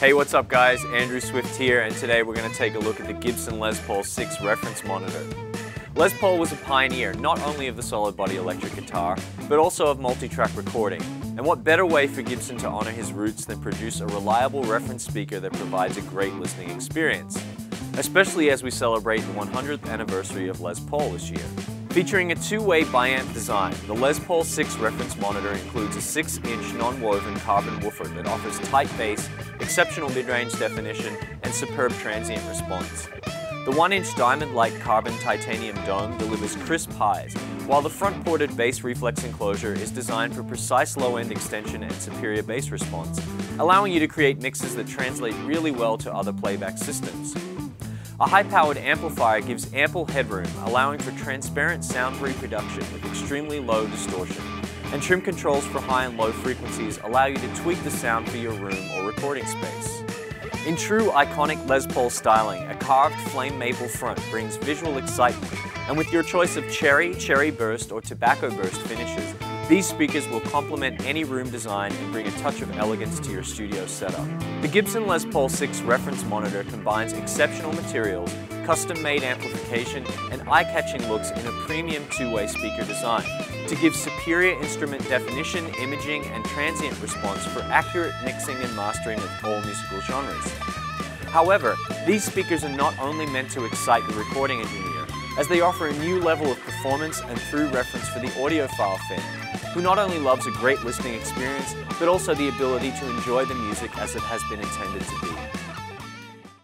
Hey, what's up guys? Andrew Swift here, and today we're going to take a look at the Gibson Les Paul 6 reference monitor. Les Paul was a pioneer not only of the solid body electric guitar, but also of multi-track recording. And what better way for Gibson to honor his roots than produce a reliable reference speaker that provides a great listening experience? Especially as we celebrate the 100th anniversary of Les Paul this year. Featuring a two-way biamp design, the Les Paul 6 reference monitor includes a 6-inch non-woven carbon woofer that offers tight bass, exceptional mid-range definition, and superb transient response. The 1-inch diamond-like carbon titanium dome delivers crisp highs, while the front-ported bass reflex enclosure is designed for precise low-end extension and superior bass response, allowing you to create mixes that translate really well to other playback systems. A high-powered amplifier gives ample headroom, allowing for transparent sound reproduction with extremely low distortion. And trim controls for high and low frequencies allow you to tweak the sound for your room or recording space. In true iconic Les Paul styling, a carved flame maple front brings visual excitement, and with your choice of cherry, cherry burst, or tobacco burst finishes, these speakers will complement any room design and bring a touch of elegance to your studio setup. The Gibson Les Paul 6 reference monitor combines exceptional materials, custom-made amplification, and eye-catching looks in a premium two-way speaker design to give superior instrument definition, imaging, and transient response for accurate mixing and mastering of all musical genres. However, these speakers are not only meant to excite the recording engineer, as they offer a new level of performance and through reference for the audiophile fan, who not only loves a great listening experience, but also the ability to enjoy the music as it has been intended to be.